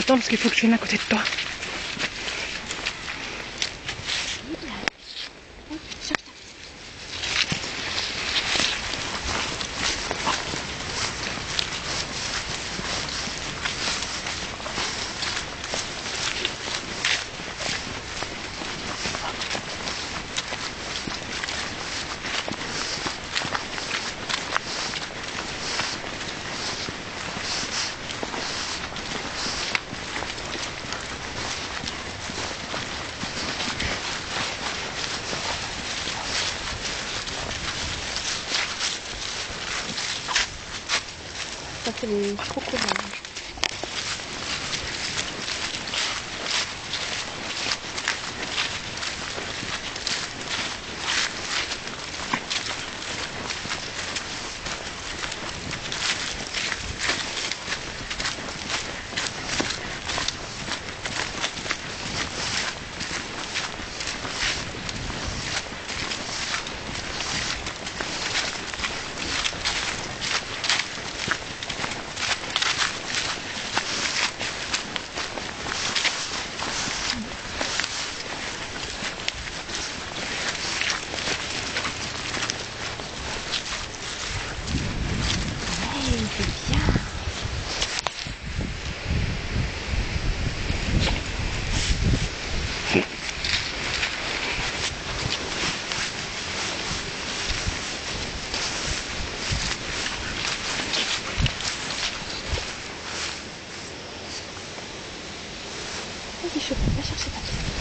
attends, parce qu'il faut 어차피 포크가 Vas-y, je vais chercher ta pièce.